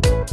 Thank